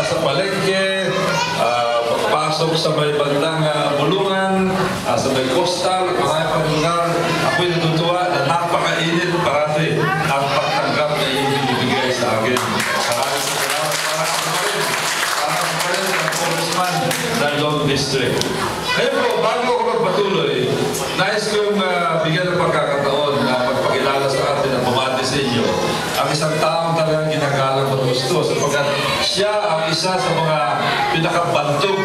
sa palengke, ah, pagpasok sa may bandang ah, bulungan, ah, sa may coastal, marami pang. Ako'y natutuwa na napakainit parati ang pagtanggap na iyong binibigay sa akin. Maraming salamat para sa rin. Para sa ng congressman ng Long District. Isa sa mga pinakabantog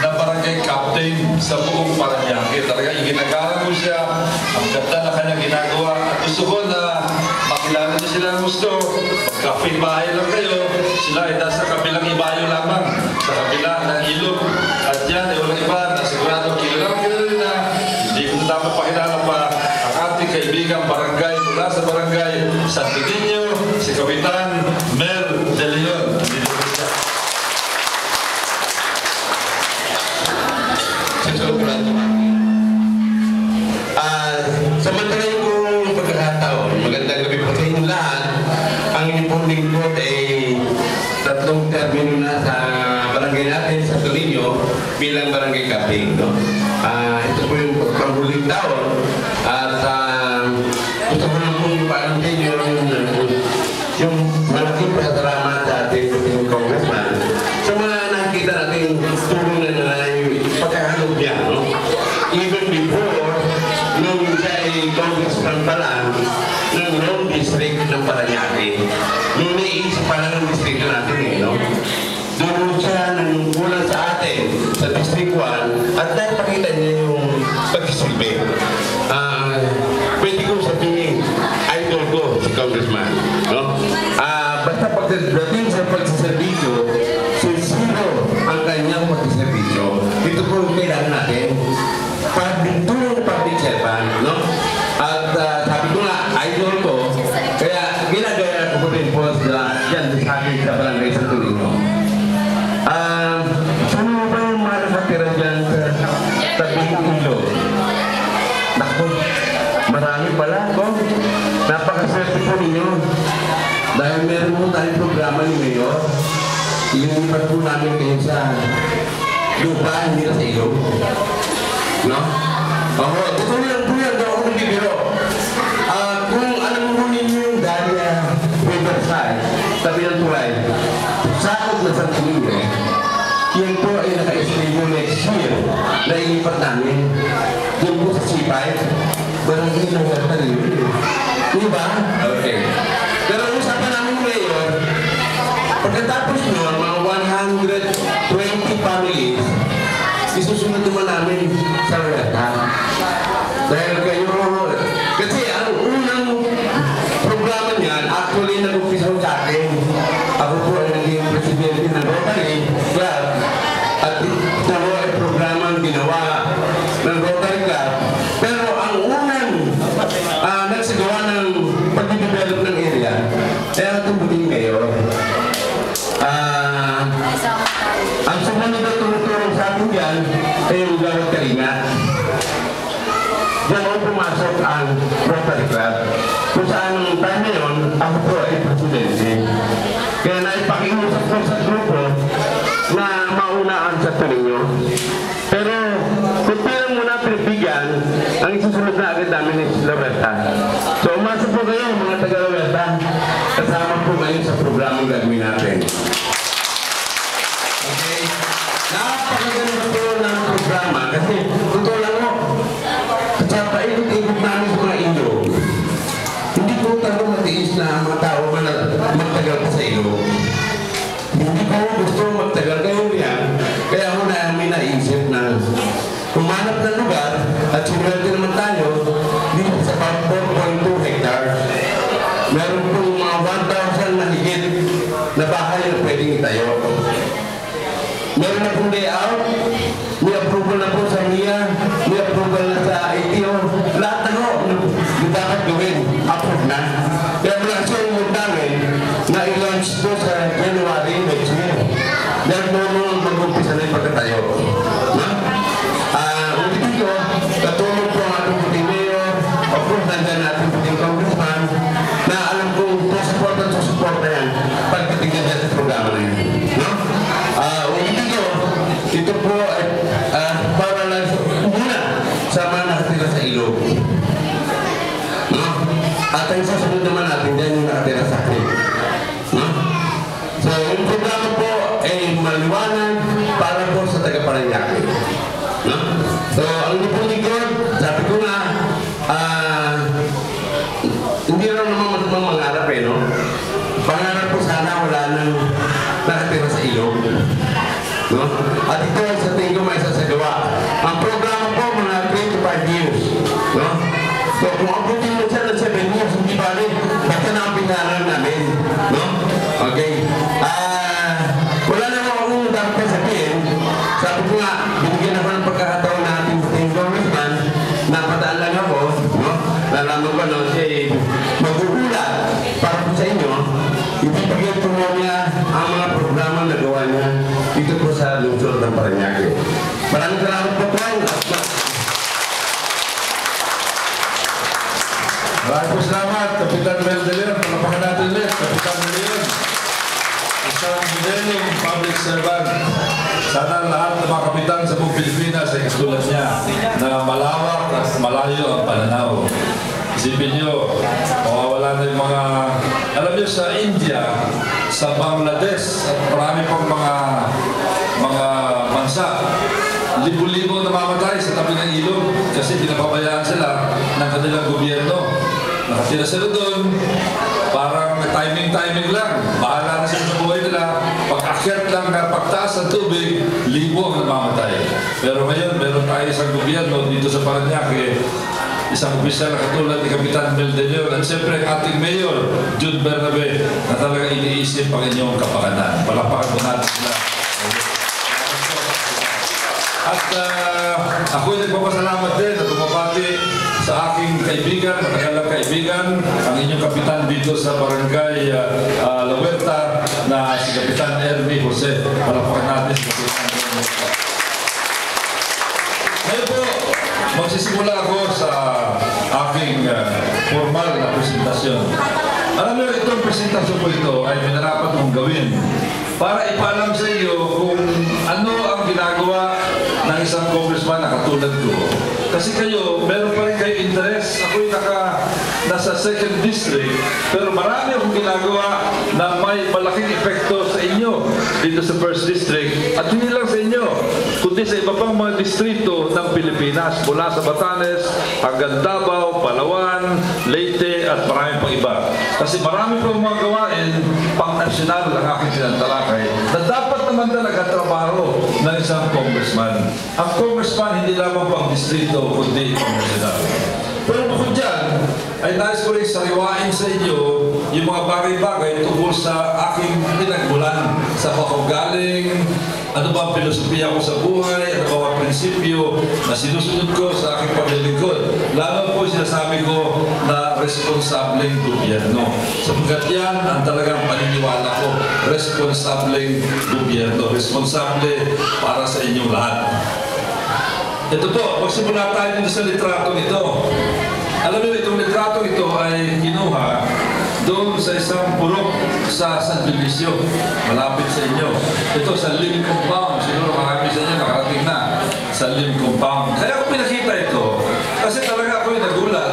na barangay captain sa buong Paranaque. Talagang ginagalang ko siya, ang ganda na kanyang ginagawa at gusto ko na makilala niyo sila ng gusto. Magkape bahay lang kayo, sila ay nasa kabilang ibayo lamang, sa kabila ng ilog. At yan ay walang iba na sigurado kilala kilala na hindi ko dapat pakilala pa ang ating kaibigang barangay mula sa barangay San Pedrinho, si Kapitan Mel De Leon. Dito po siya. Sobrang. Ah, samantalahin kong pagkakataon, magandang gabi po sa inyo lahat. Ang inyong pong lingkod ay tatlong termino na sa barangay natin sa Tulinyo bilang barangay kaping. No? Ah, ito po yung panghuling taon idol ko, kaya ginagaya ko po rin po sa, yan sa akin sa barangay sa Tulino. Ah, sino ba yung mga nakatira dyan sa tabing ilog? Naku, marami pala ko. Napakaswerte po ninyo. Dahil meron po tayong programa ni Mayor, ilinipat po namin kayo sa lupa, hindi na sa ilog. No? Oo, totoo yan na ilipat namin. Yan po sa C5, barangay ng Gartalin. Di ba? Okay. Pero ang usapan namin ngayon, pagkatapos nun, mga 120 families, isusunod naman namin sa Rata. Dahil kayo, kasi ang unang programa niyan, actually nag-umpisa sa akin. Ako po ay naging presidente ng Rotary Club. Sa tulinyo. Pero kung pilang muna pinibigyan, ang isusunod na agad namin is Loretta. So umasa po kayo mga taga-Loretta. Kasama po kayo sa programang gagawin natin. Lugar at Pangarap ko sana wala nang nakatira sa ilog. No? At ito sa tingin ko may sasagawa. Ang programa po, mga 3 to 5 years. No? So, kung abutin mo siya ng 7 years, hindi balik. Basta na ang pinaral namin. No? Okay. Modeling public servant. Sana lahat ng mga kapitan sa buong Pilipinas ay katulad niya na malawak at malayo ang pananaw. Isipin niyo, mawawala na yung mga... Alam niyo sa India, sa Bangladesh, at marami pang mga mga bansa, libo-libo namamatay sa tabi ng ilog kasi pinapabayaan sila ng kanilang gobyerno. Nakatira sila doon, timing-timing lang. Bahala na sa buhay nila. Pag akyat lang na pagtaas ng tubig, libo ang namamatay. Pero ngayon, meron tayo isang gobyerno dito sa Paranaque, isang opisyal na katulad ni Kapitan Mel De Leon at siyempre ang ating mayor, Jude Bernabe, na talaga iniisip ang inyong kapakanan. Palapakan po natin sila. At uh, ako'y nagpapasalamat din at bumabati sa aking kaibigan, matagalang kaibigan, ang inyong kapitan dito sa barangay uh, uh, La Huerta na si Kapitan Ermi Jose. Palapakan natin si Kapitan Ermi Jose. Ngayon po, magsisimula ako sa aking uh, formal na presentasyon. Alam niyo, itong presentasyon po ito ay minarapat mong gawin para ipaalam sa iyo kung ano ang ginagawa ng isang congressman na katulad ko. Kasi kayo, meron pa rin kayo interest. Ako'y naka, nasa second district, pero marami akong ginagawa na may malaking epekto sa inyo dito sa first district. At hindi lang sa inyo, kundi sa iba pang mga distrito ng Pilipinas, mula sa Batanes hanggang Davao, Palawan, Leyte, at marami pang iba. Kasi marami pang mga gawain pang-nasyonal ang aking sinantalakay na dapat naman talaga trabaho ng isang congressman. Ang congressman hindi lamang pang distrito, kundi pang-nasyonal. Pero bukod dyan, ay nais ko rin sariwain sa inyo yung mga bagay-bagay tungkol sa aking pinagmulan, sa kakagaling, ano ba ang filosofiya ko sa buhay, ano ba ang prinsipyo na sinusunod ko sa aking paglilingkod. Lalo po sinasabi ko na responsableng gobyerno. Sapagkat yan ang talagang paniniwala ko, responsableng gobyerno, responsable para sa inyong lahat. Ito po, magsimula tayo dito sa litratong ito. Alam niyo, itong litratong ito ay kinuha doon sa isang purok sa San Dionisio, malapit sa inyo. Ito sa Lim Compound, siguro marami sa inyo nakarating na sa Lim Compound. Kaya ko pinakita ito, kasi talaga ako yung nagulat.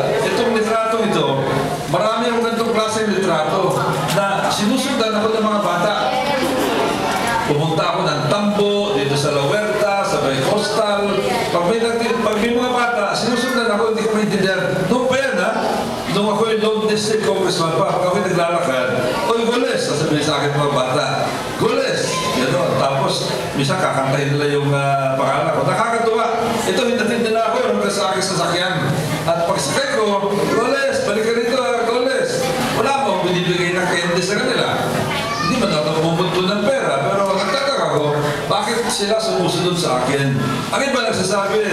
Lone District Congressman pa, pag ako naglalakad, Oy, Goles! Sasabihin sa akin mga bata, Goles! Gano'n. Tapos, minsan kakantahin nila yung uh, pangalan ko. Nakakatuwa. Ito, hindatin nila ako hanggang sa aking sasakyan. At pagsakay ko, Goles! Balik ka rito, ha? Goles! Wala mo akong binibigay ng candy sa kanila. Hindi man ako pumunto ng pera, pero nagtataka ko, bakit sila sumusunod sa akin? Ang iba nagsasabi,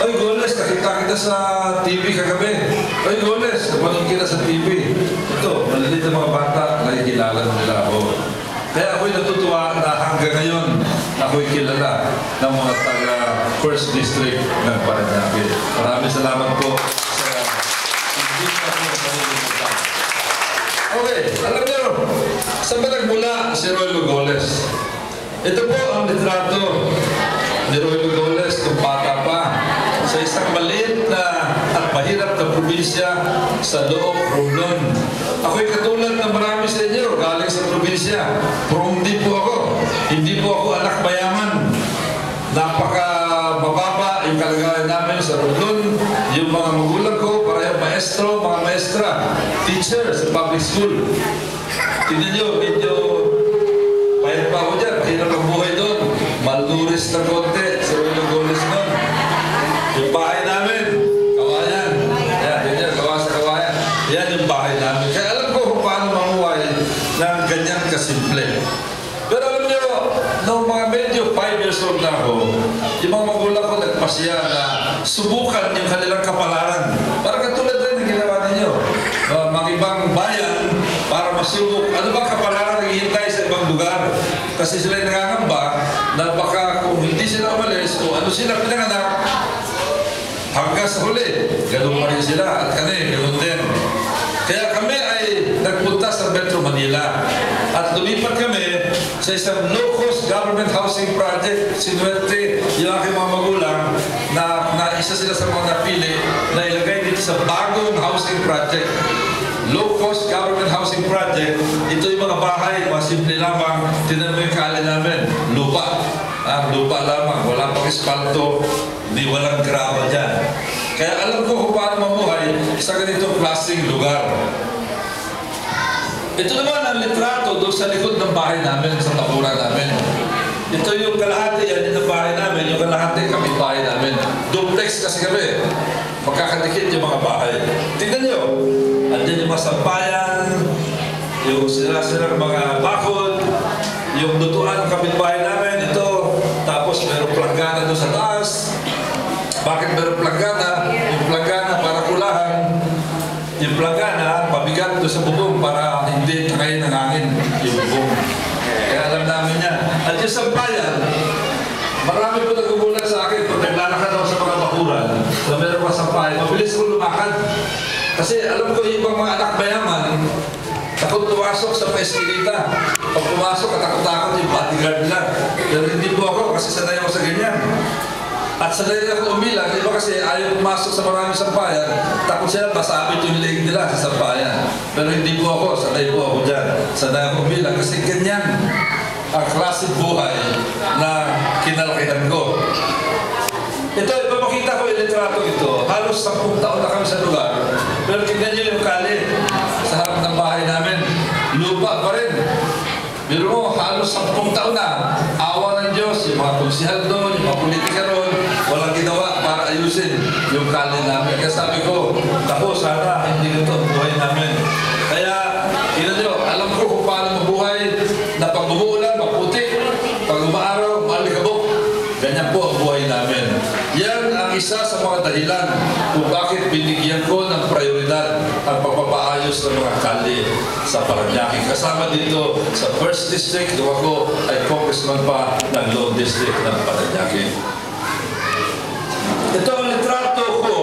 Oy, Goles, nakita kita sa TV kagabi. Oy, Goles, napanood kita sa TV. Ito, malilit na mga bata, nakikilala na nila ako. Kaya ako'y natutuwa na hanggang ngayon, ako'y kilala ng mga taga First District ng Paranaque. Maraming salamat po sa invitation sa inyo. Okay, alam niyo, saan ba nagmula si Roy Lugoles? Ito po ang litrato ni Roy Lugoles nung bata pa sa isang maliit na at mahirap na probinsya sa loob Romblon. Ako'y katulad ng marami sa inyo galing sa probinsya. Promdi po ako. Hindi po ako anak mayaman. Napaka mababa yung kalagayan namin sa Rodon. Yung mga magulang ko, parehong maestro, mga maestra, teacher sa public school. Tignan nyo, medyo pahit pa ako dyan. Mahirap ang buhay doon. Malduris na konti sa Rodon Goles noon. Yung bahay namin, kawayan. Yan, ganyan, gawa sa kawayan. Yan yung bahay namin. Kaya alam ko kung paano mamuhay ng ganyan kasimple. Pero alam niyo, nung mga medyo 5 years old na ako, yung mga magulang ko nagpasya na subukan yung kanilang kapalaran. Parang katulad rin ng ginawa ninyo. Uh, mga ibang bayan para masubok. Ano ba kapalaran naghihintay sa ibang lugar? Kasi sila nangangamba na baka kung hindi sila umalis, kung ano sila pinanganak, hanggang sa huli. Ganun pa rin sila at kami, ganun din. Kaya kami ay nagpunta sa Metro Manila at lumipat kami sa isang low-cost government housing project. Sinuwerte yung aking mga magulang na, na isa sila sa mga napili na ilagay dito sa bagong housing project. Low-cost government housing project, ito yung mga bahay, mga simple lamang, tinan mo yung kali namin, lupa. Ah, lupa lamang, wala pang espalto, hindi walang graba dyan. Kaya alam ko kung paano mamuhay sa ganitong klaseng lugar. Ito naman ang litrato doon sa likod ng bahay namin, sa taburan namin. Ito yung kalahati, yan yung bahay namin, yung kalahati kami bahay namin. Duplex kasi kami. Magkakadikit yung mga bahay. Sila-sila mga bakod, yung lutuan ng kapitbahay namin, ito. Tapos meron planggana doon sa taas. Bakit meron planggana? Yung planggana para kulahan. Yung planggana, pabigat doon sa bubong para hindi takayin ng hangin yung bubong. Kaya alam namin yan. At yung sampayan, marami po nagumulan sa akin pag naglalakad ako sa mga bakuran na meron pa sampayan, mabilis ko lumakad. Kasi alam ko yung ibang mga anak mayaman, takot pumasok sa peskilita. Pag pumasok, katakot-takot yung bodyguard nila. Pero hindi po ako kasi sanay ako sa ganyan. At sanay na ako umilang, di ba kasi ayaw pumasok sa maraming sampayan, takot sila masabit yung leg nila sa sampayan. Pero hindi po ako, sanay po ako dyan. Sanay ako umilang kasi ganyan ang klase buhay na kinalakihan ko. Ito, ipapakita ko yung litrato ito. Halos 10 taon na kami sa lugar. Pero tignan niyo yung kali sa harap ng bahay namin. Lupa pa rin. Pero mo, halos 10 taon na. Awa ng Diyos, yung mga konsihal doon, yung mga politika doon, walang ginawa para ayusin yung kali namin. Kaya sabi ko, ako sana hindi ganito ang buhay namin. Kaya, ina nyo, alam ko kung paano mabuhay na pag umuulan, maputi. Pag umaaraw, malikabok. Ganyan po ang buhay namin. Yan ang isa sa mga dahilan kung bakit binigyan ko ng prioridad ang pagpapaayos ng mga kali sa Paranaque. Kasama dito sa First District, doon ako ay congressman pa ng Law District ng Paranaque. Ito ang litrato ko,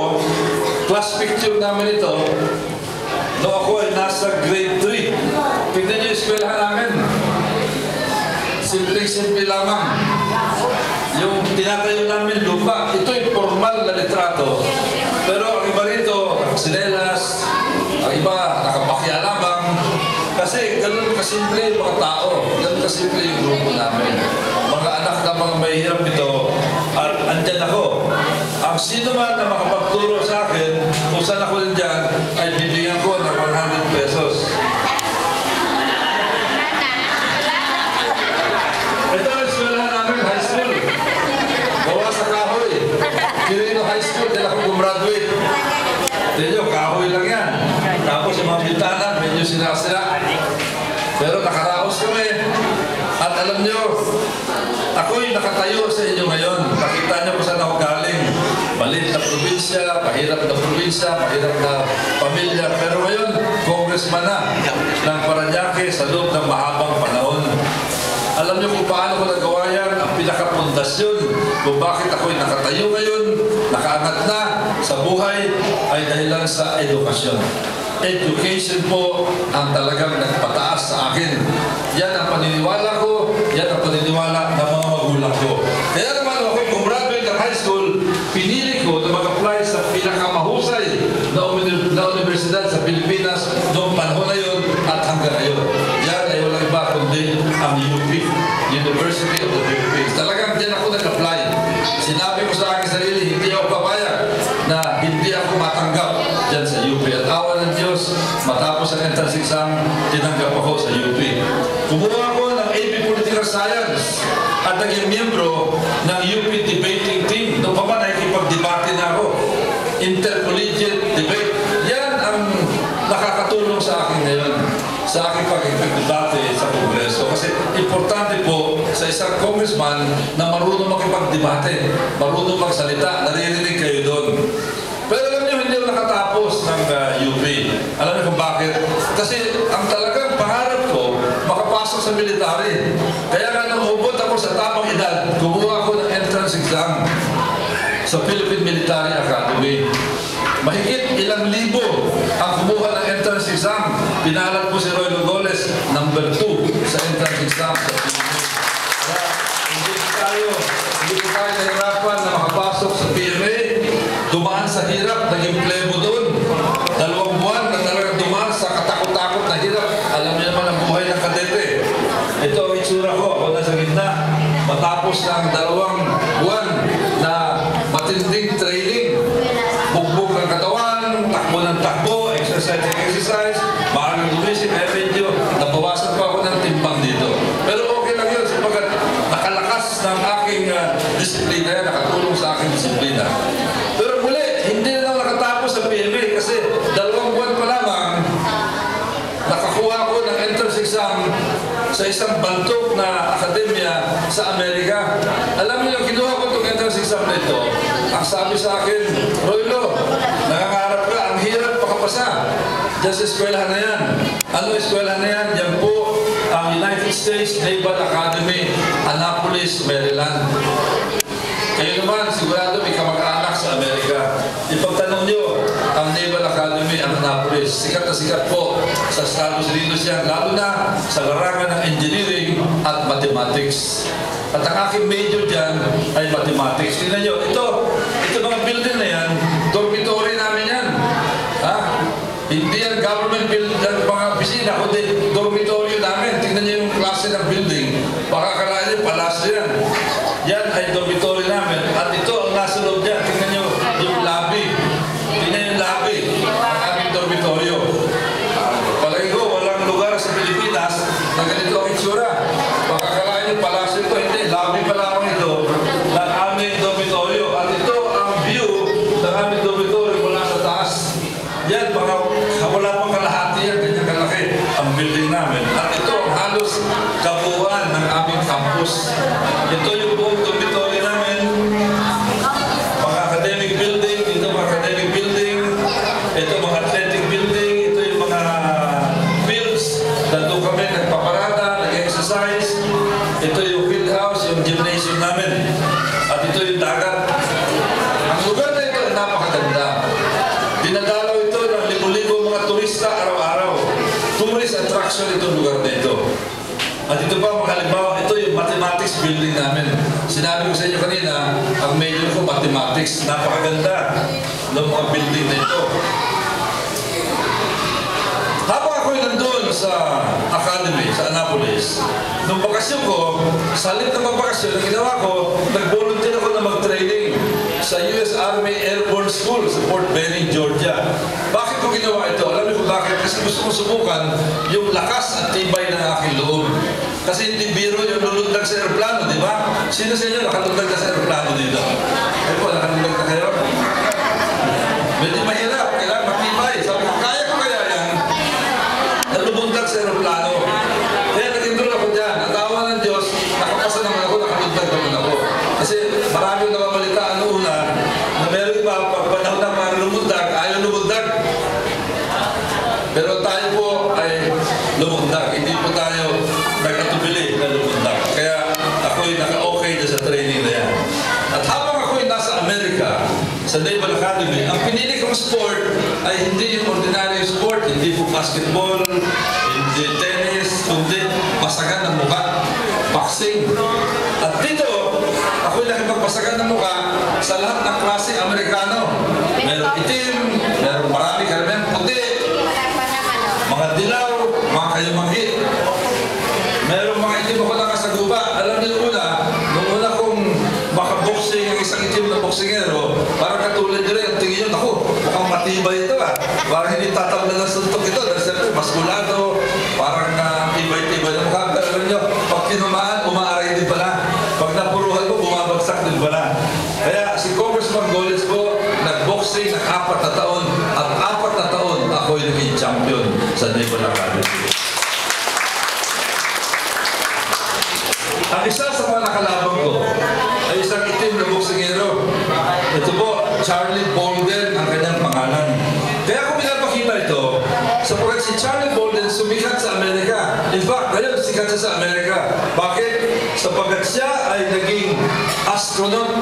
class picture namin ito, noong ako ay nasa grade 3. Tignan niyo yung eskwelahan namin. Simple-simple lamang. Yung tinatayo namin lupa, ito yung formal na litrato. Pero ang iba rito, sinelas, ang iba nakapakya lamang. Kasi ganun kasimple yung mga tao, ganun kasimple yung grupo namin. Mga anak na mga mahirap ito, at andyan ako. Ang sino man na makapagturo sa akin, kung saan ako nandyan, ay bibigyan ko ng 100 pesos. Ito ang eskwelahan namin, high school. Gawa sa kahoy. Quirino High School, dahil ako gumraduate. Dito, kahoy lang yan. Tapos yung mga bintana, medyo sinasira. Pero nakaraos kami. At alam nyo, ako'y nakatayo sa inyo ngayon. Nakita niyo kung saan ako galing. Malit na probinsya, mahirap na probinsya, mahirap na pamilya. Pero ngayon, congressman na ng Paranaque sa loob ng mahabang panahon. Alam niyo kung paano ko nagawa yan, ang pinakapundasyon kung bakit ako'y nakatayo ngayon, nakaangat na sa buhay, ay dahilan sa edukasyon. Education po ang talagang nagpataas sa akin. Yan ang paniniwala ko, yan ang paniniwala ng mga magulang ko. Kaya naman ako, kung graduate ng high school, pinili ko na mag-apply sa pinakamahusay na, uni- universidad sa Pilipinas noong panahon na yun at hanggang ngayon. Yan ay walang iba kundi University of the Philippines. Talagang diyan ako nag-apply. Sinabi ko sa aking sarili, hindi ako papayag na hindi ako matanggap diyan sa UP. At awa ng Diyos, matapos ang entrance exam, tinanggap ako sa UP. Kumuha ako ng AP Political Science at naging miyembro ng UP Debating Team. Doon pa man, nakikipag-debate na ako. Intercollegiate debate. Yan ang nakakatulong sa akin ngayon sa aking pagkikipagdebate sa Kongreso. Kasi importante po sa isang congressman na marunong makipagdebate, marunong magsalita, naririnig kayo doon. Pero alam niyo, hindi ako nakatapos ng uh, UP. Alam niyo kung bakit? Kasi ang talagang pangarap ko, makapasok sa military. Kaya nga nung umubot ako sa tamang edad, kumuha ako ng entrance exam sa Philippine Military Academy. Mahigit ilang libo ang kumuha ng entrance exam. Pinalat po si Roy Lugoles, number 2 sa entrance exam sa Philippines. Kaya hindi tayo, hindi tayo nahirapan na makapasok sa PMA. Dumaan sa hirap, naging plebo doon. Dalawang buwan na talagang dumaan sa katakot-takot na hirap. Alam niyo naman ang buhay ng kadete. Ito ang itsura ko, ako nasa gitna. Matapos ng dalawang buwan na matinding training, bugbog ng katawan, takbo ng takbo, exercise ng exercise, maaaring gumising, eh medyo nabawasan pa ako ng timbang dito. Pero okay lang yun, sapagkat nakalakas ng aking uh, disiplina, nakatulong sa aking disiplina. Pero muli, hindi na lang nakatapos sa PMA kasi dalawang buwan pa lamang, nakakuha ko ng entrance exam sa isang bantok na akademya sa Amerika. Alam niyo, kinuha ko itong entrance exam na ito. Ang sabi sa akin, Roylo, nangangarap ka, ang hirap pakapasa. Diyan sa eskwelahan na yan. Ano eskwelahan na yan? Yan po ang United States Naval Academy, Annapolis, Maryland. Kayo naman, sigurado may kamag-anak sa Amerika. Ipagtanong nyo, ang Naval Academy, ang Annapolis, sikat na sikat po sa Estados Unidos yan, lalo na sa larangan ng engineering at mathematics. At ang aking major dyan ay mathematics. Tingnan nyo, ito, ito mga building na yan, dormitory namin yan. Ha? Hindi yan government building, mga opisina, kundi dormitory namin. Tingnan nyo yung klase ng building. Baka kalahin yung palasyo yan ay dormitory namin. At ito ang nasa loob dyan. Tingnan nyo yung lobby. Tingnan yung lobby. Ang aming dormitoryo. Palagi ko, walang lugar sa Pilipinas na ganito ang itsura. Baka kalahin yung palasyo ito. Hindi, lobby pa lamang ito ng aming dormitoryo. At ito ang view ng aming dormitoryo mula sa taas. Yan, baka wala pang kalahati yan, ganyan kalaki ang building namin. At ito ang halos kabuuan ng aming campus. Ito yung buong dormitory namin. Mga academic building, ito mga academic building, ito mga athletic building, ito yung mga fields na doon kami nagpaparada, nag-exercise. Ito yung field house, yung gymnasium namin. At ito yung dagat. Ang lugar na ito ay napakaganda. Dinadalaw ito ng libo-libo mga turista araw-araw. Tourist attraction itong lugar na ito. At ito pa mga halimbawa, ito yung mathematics building namin. Sinabi ko sa inyo kanina, ang major ko mathematics. Napakaganda ng mga building na ito. Habang ako'y nandun sa academy, sa Annapolis, nung bakasyon ko, sa halip ng magbakasyon, ang ginawa ko, nag-volunteer ako na mag-training sa US Army Airborne School sa Fort Benning, Georgia. Bakit ko ginawa ito? Alam bakit? Kasi gusto ko subukan yung lakas at tibay ng aking loob. Kasi hindi biro yung lulundag sa aeroplano, di ba? Sino sa inyo nakalundag na sa aeroplano dito? Ay po, nakalundag na kayo? Medyo mahirap, kailangan matibay. Sabi ko, kaya ko kaya yan? Nalubundag sa aeroplano. Kaya nag-enroll ako dyan. Ang tawa ng Diyos, nakapasa naman ako, nakalundag naman ako. Kasi marami yung nakabalitaan noon una na meron iba, pag panahon na mga lumundag, ayaw lumundag. Pero tayo po ay lumundag. Hindi po tayo nagkatubili na lumundag. Kaya ako'y naka-okay na sa training na yan. At habang ako'y nasa Amerika, sa Naval Academy, ang pinili kong sport ay hindi yung ordinary sport, hindi po basketball, hindi tennis, kundi pasagan ng mukha, boxing. At dito, ako'y nakipagpasagan ng mukha sa lahat ng klase Amerikano. Meron itim, meron marami karamihan puti, mga dilaw, mga kayumanghi. Meron mga itim ako nakasagot din pala. Pag napuruhan mo, bumabagsak din pala. Kaya si Congressman Goles po, nag-boxing ng apat na taon at apat na taon ako'y naging champion sa Naval Academy. Ang isa sa mga nakalaban ko ay isang itim na boksingero. Ito po, Charlie Bolden ang kanyang pangalan. Kaya kung pinapakita ito, sapagkat si Charlie Bolden sumikat sa Amerika. In fact, ngayon sikat siya sa Amerika. Bakit? Sapagkat siya ay naging astronaut,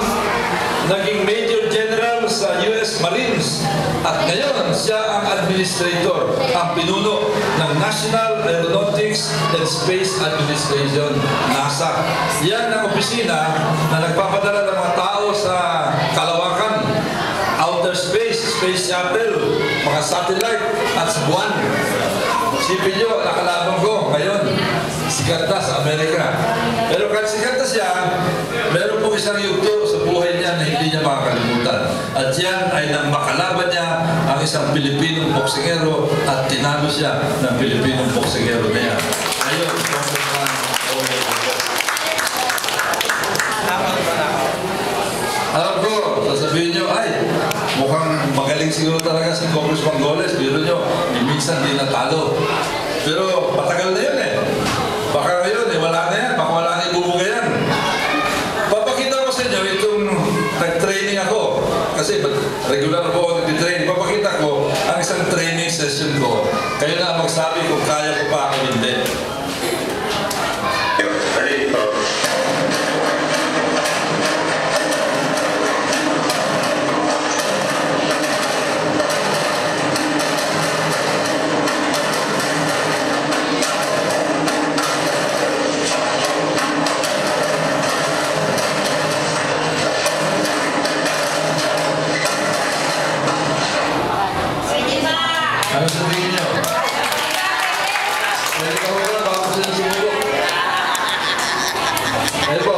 naging Major General sa US Marines, at ngayon siya ang administrator, ang pinuno ng National Aeronautics and Space Administration, NASA. Yan ang opisina na nagpapadala ng mga tao sa kalawakan, outer space, space shuttle, mga satellite, at buwan. Sipin nyo, nakalaban ko ngayon, sikat na sa Amerika. Pero kahit na siya, meron po isang yugto sa buhay niya na hindi niya makakalimutan. At yan ay nang makalaban niya ang isang Pilipinong boksingero at tinalo siya ng Pilipinong boksingero na yan. Alam ko, sasabihin nyo, ay, mukhang magaling siguro talaga si Congressman Goles. Biro nyo, minsan di natalo. Pero patagal na yun eh. Baka ngayon, eh, wala na yan. Baka wala na ibubuga yan. Papakita ko sa inyo itong nag-training ako. Kasi regular po ako nag-train. Papakita ko ang isang training session ko. Kayo na magsabi kung kaya Pwede ka wala, baka sila sumubok. Ayun po,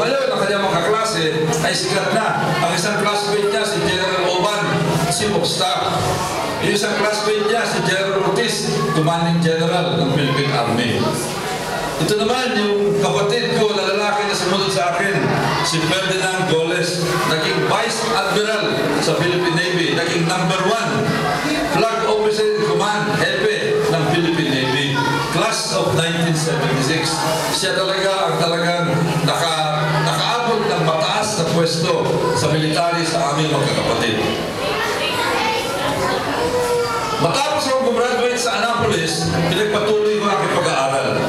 ngayon, ang kanyang mga kaklase ay sikat na. Ang isang classmate niya, si General Oban, of Staff. Yung isang classmate niya, si General Ortiz, Commanding General ng Philippine Army. Ito naman yung kapatid ko na lalaki na sumunod sa akin, si Ferdinand Goles, naging Vice Admiral sa Philippine Navy, naging number one Flag Officer in Command, Hepe ng Philippine Navy, class of 1976. Siya talaga ang talagang naka, nakaabot ng mataas na pwesto sa military sa aming magkakapatid. Matapos akong gumraduate sa Annapolis, pinagpatuloy ko aking pag-aaral.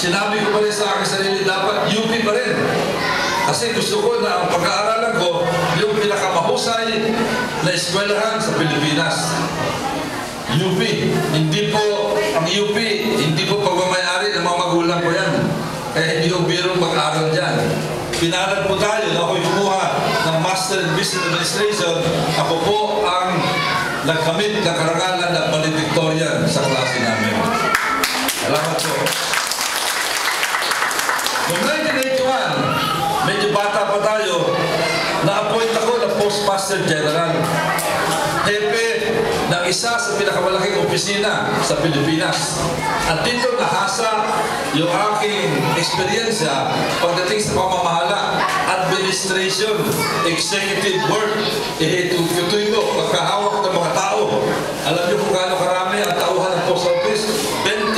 Sinabi ko pa rin sa aking sarili, dapat UP pa rin. Kasi gusto ko na ang pag-aaralan ko, yung pinakamahusay na eskwelahan sa Pilipinas. UP. Hindi po, ang UP, hindi po pagmamayari ng mga magulang ko yan. Kaya hindi ko biro mag-aral dyan. Pinarad po tayo na ako'y kumuha ng Master in Business Administration. Ako po ang nagkamit ng karangalan ng valedictorian sa klase namin. Salamat po. Noong 1981, medyo bata pa tayo, na-appoint ako na Postmaster General. Isa sa pinakamalaking opisina sa Pilipinas. At dito nahasa yung aking eksperyensya pagdating sa pamamahala, administration, executive work. Eh, ito'y ko, pagkahawak ng mga tao. Alam niyo kung gaano karami ang tauhan ng post office? 20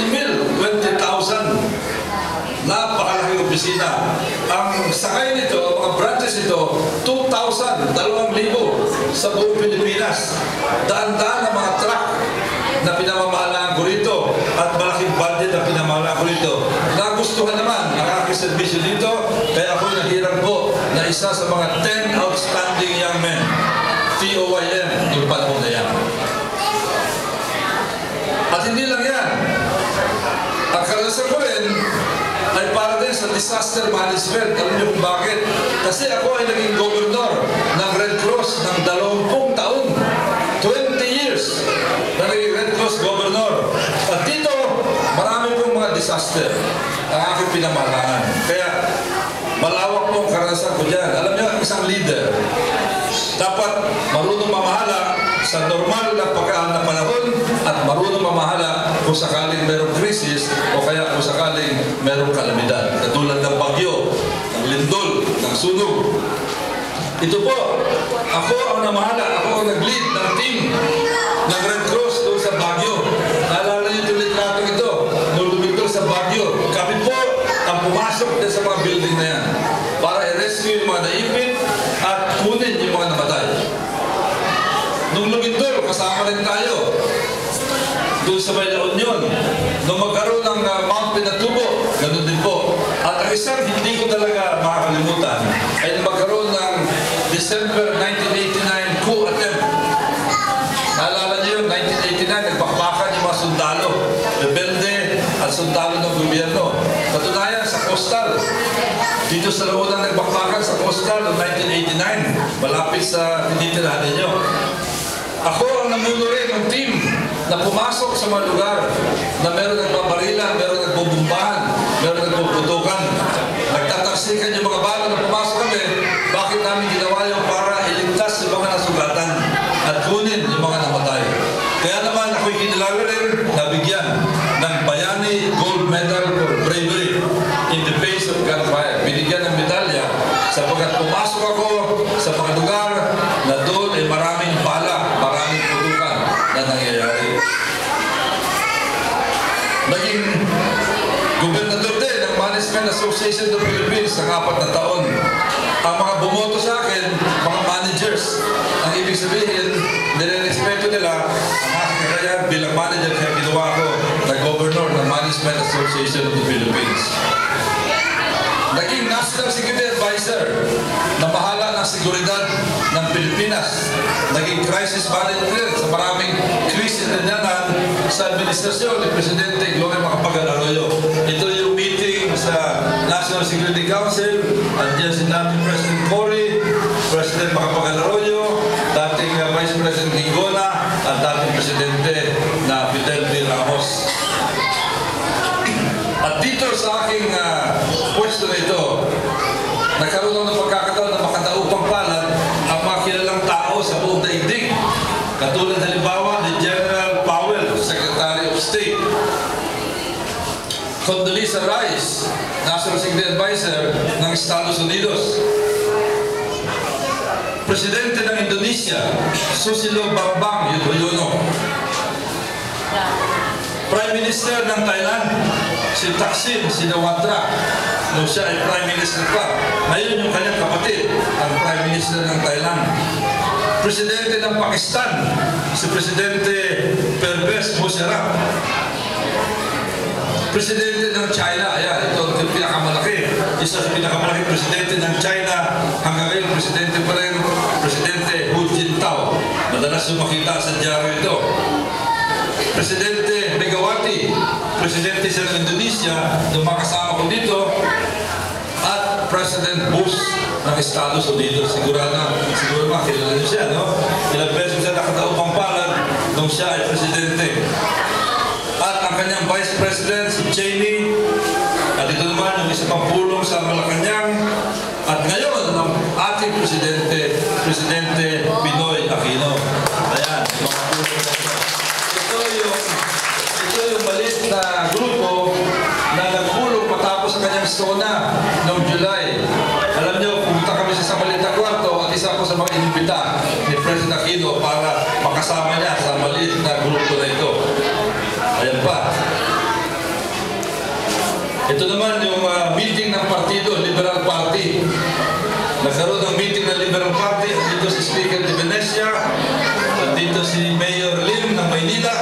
opisina. Ang sakay nito, ang mga branches nito, 2,000, 2,000 sa buong Pilipinas. Daan-daan ang mga truck na pinamamahalaan ko rito at malaking budget na pinamamahalaan ko rito. Nagustuhan naman ang aking servisyo dito, kaya ako nahirap po na isa sa mga 10 outstanding young men, TOYM, yung panahon na yan. At hindi lang yan. Ang karanasan ko rin ay para din sa disaster management. Alam niyo kung bakit? Kasi ako ay naging gobernador ng Red Cross ng 20 taon. 20 years na naging Red Cross governor. At dito, marami pong mga disaster ang aking pinamahalaan. Kaya, malawak po ang karanasan ko dyan. Alam niyo, ang isang leader, dapat marunong mamahala sa normal na pagkaan na panahon at marunong mamahala kung sakaling merong krisis o kaya kung sakaling merong kalamidad. Katulad ng bagyo, ng lindol, ng sunog. Ito po, ako ang namahala, ako ang nag-lead ng team ng Red Cross doon sa Baguio. Naalala niyo yung litrato ito, nung lumindol sa Baguio. Kami po ang pumasok din sa mga building na yan para i-rescue yung mga naipit at kunin yung mga namatay. Nung lumindol, kasama rin tayo doon sa may La Union. Nung magkaroon ng uh, Mount Pinatubo, ganun din po. At ang isang hindi ko talaga makakalimutan ay magkaroon ng December 1989 coup attempt. Naalala niyo yun, 1989, nagpakpakan yung mga sundalo, rebelde at sundalo ng gobyerno. Katunayan sa coastal, dito sa Launang nagbakbakan sa coastal noong 1989, malapit sa tinitirahan ninyo. Ako ang namuno rin ng team na pumasok sa mga lugar na meron nagbabarilan, meron nagbubumbahan, meron nagpuputukan. Nagtataksikan yung mga bala na pumasok kami, bakit namin ginawa yung para iligtas yung mga nasugatan at kunin yung mga namatay. Kaya naman ako'y kinilala rin na bigyan ng Bayani Gold Medal for Bravery in the face of gunfire. Binigyan ng medalya sapagkat pumasok ako sa mga lugar na doon ay maraming bala, maraming putukan na nangyayari. Naging gobernador din ng Management Association of the Philippines ng apat na taon. Ang mga bumoto sa akin, mga managers, ang ibig sabihin, nire-respeto nila ang aking kakayahan bilang manager kaya ginawa ko na governor ng Management Association of the Philippines. Naging National Security Advisor na bahala ng seguridad ng Pilipinas. Naging crisis management sa maraming krisis na nanan sa administrasyon ni Presidente Gloria Macapagal Arroyo. Ito yung meeting sa National Security Council. Andiyan si President Cory, President Macapagal Arroyo, dating uh, Vice President Hingona, at dating Presidente na Fidel V. Ramos. At dito sa aking uh, pwesto na ito, nagkaroon ng pagkakataon na makadaupang palad ang mga kilalang tao sa buong daigdig. Katulad halimbawa ni General Powell, Secretary of State. Condoleezza Rice, National Security Advisor ng Estados Unidos. Presidente Indonesia, Susilo Bambang Yudhoyono. Prime Minister ng Thailand, si Thaksin Shinawatra, nung siya ay Prime Minister pa. Ngayon yung kanyang kapatid, ang Prime Minister ng Thailand. Presidente ng Pakistan, si Presidente Pervez Musharraf. Presidente ng China, ayan, ito ang pinakamalaki. Isa sa pinakamalaki presidente ng China, hanggang ngayon presidente pa rin, Presidente. Madalas makita sa dyaryo ito. Presidente Megawati, Presidente sa Indonesia, yung mga kasama ko dito, at President Bush ng Estados Unidos. Sigurado, siguro makilala niyo siya, no? Ilang beses siya nakataupang palad nung siya ay Presidente. At ang kanyang Vice President, si Cheney, at ito naman yung isa pang sa Malacanang, at ngayon, ang ating Presidente, Presidente noong July. Alam niyo, pumunta kami sa Samalita Kwarto at isa ko sa mga inbita ni President Aquino para makasama niya sa maliit na grupo na ito. Ayan pa. Ito naman yung uh, meeting ng partido, Liberal Party. Nagkaroon ng meeting ng Liberal Party. Dito si Speaker de Venecia. At dito si Mayor Lim ng Maynila.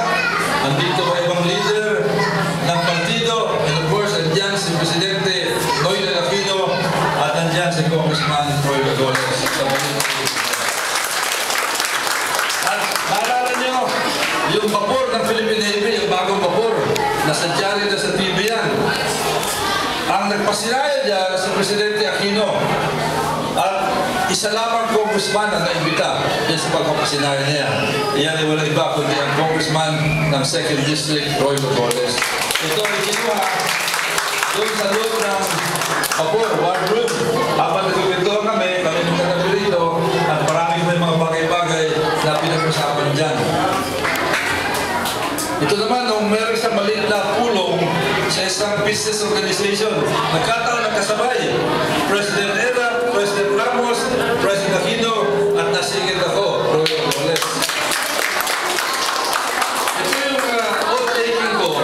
Congressman ang naimbita yan sa pagpapasinaya niya. Iyan ay walang iba kundi ang congressman ng 2nd District, Roy Regoles. Ito ay kinuha doon sa loob ng vapor, wardroom. Habang nagkukwentuhan kami, kami ng kagabi rito, at marami may mga bagay-bagay na pinag-usapan dyan. Ito naman, nung meron isang maliit na pulong sa isang business organization, nagkataon ng kasabay. President Era, President Ramos, President Aquino, at nasingit ako, Roy Robles. Ito yung uh, oath-taking ko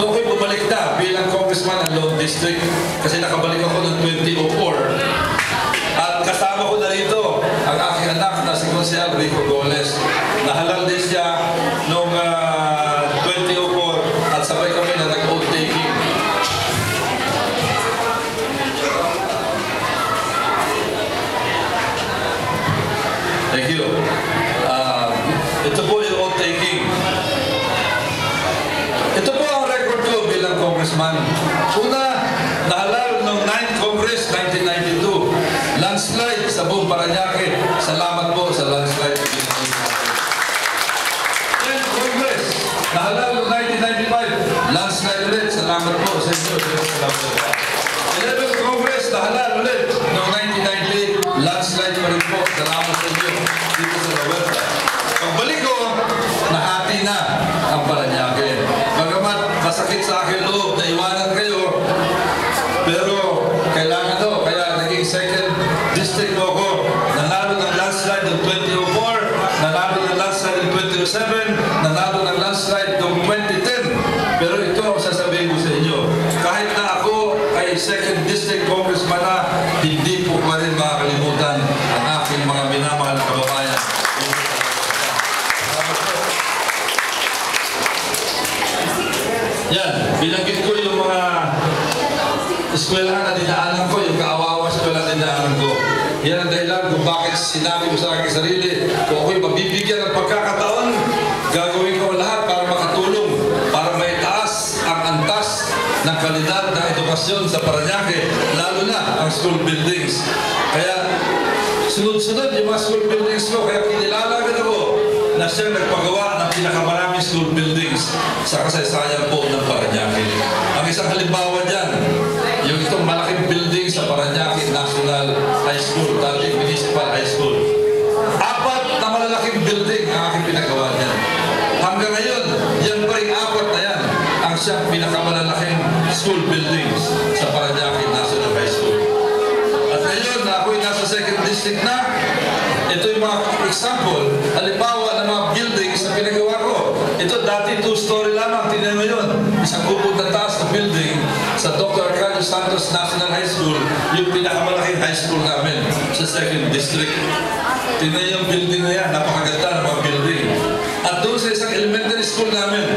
noong ako'y bumalik na bilang ng District kasi nakabalik ako noong 2004. At kasama ko na rito ang aking anak na si Consel Rico Goles. Nahalal din siya noong ah, 2004 at sabay kami na nag-oath taking. Thank you. Ah, ito po yung oath taking. Ito po ang record ko bilang congressman. Una, nahalal noong 9th Congress, 1992. Landslide sa buong Paranaque. Salamat po sa landslide. 10th Congress, nahalal noong 1995. Landslide ulit. Salamat po sa inyo. Salamat po. 11th Congress, nahalal ulit noong 1990. Landslide pa rin school buildings. Kaya sunod-sunod yung mga school buildings ko, kaya kinilala agad ako na siyang nagpagawa ng pinakamaraming school buildings sa kasaysayan po ng Paranaque. Ang isang halimbawa dyan, yung itong malaking building district na, ito yung mga example, halimbawa ng mga buildings na pinagawa ko. Ito dati two-story lamang, tinan mo yun. Isang bubog na taas na building sa Dr. Arcadio Santos National High School, yung pinakamalaking high school namin sa second district. Tingnan yung building na yan, napakaganda ng mga building. At doon sa isang elementary school namin,